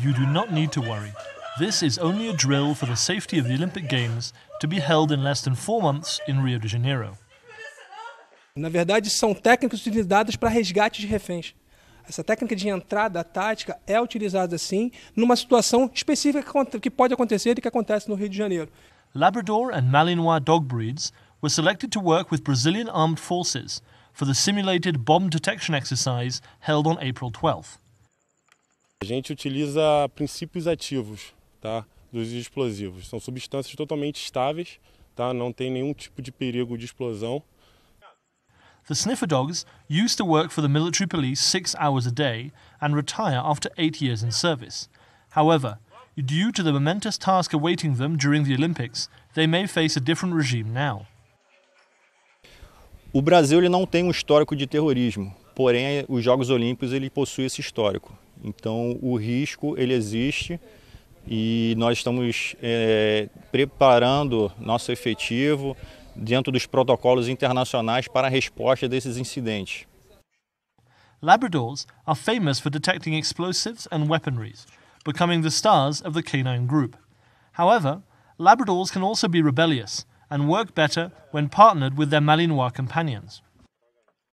you do not need to worry. This is only a drill for the safety of the Olympic Games to be held in less than four months in Rio de Janeiro. Na verdade, são técnicas utilizadas para resgate de reféns. Essa técnica de entrada tática é utilizada assim numa situação específica que pode acontecer e que acontece no Rio de Janeiro. Labrador and Malinois dog breeds were selected to work with Brazilian armed forces for the simulated bomb detection exercise held on April 12th. A gente utiliza princípios ativos, tá, dos explosivos. São substâncias totalmente estáveis, tá, não tem nenhum tipo de perigo de explosão. The sniffer dogs used to work for the military police six hours a day and retire after eight years in service. However, due to the momentous task awaiting them during the Olympics, they may face a different regime now. O Brasil ele não tem um histórico de terrorismo, porém os Jogos Olímpicos ele possui esse histórico. Então o risco ele existe e nós estamos é, preparando nosso efetivo dentro dos protocolos internacionais para a resposta desses incidentes. Labradors are famous for detecting explosives and weaponries, becoming the stars of the canine group. However, Labradors can also be rebellious and work better when partnered with their Malinois companions.